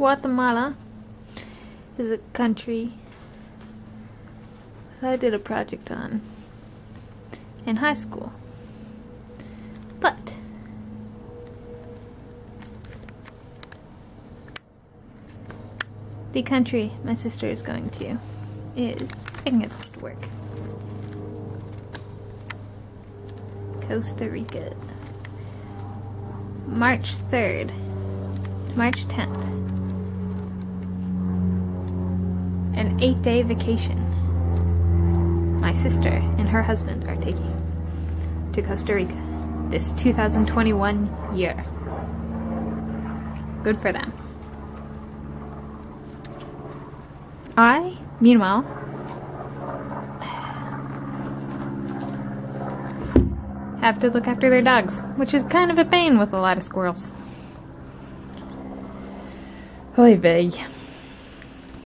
Guatemala is a country that I did a project on in high school. But the country my sister is going to is I get this to work. Costa Rica. March 3rd. March 10th. An eight day vacation. My sister and her husband are taking to Costa Rica this 2021 year. Good for them. I, meanwhile, have to look after their dogs, which is kind of a pain with a lot of squirrels. Oy vey.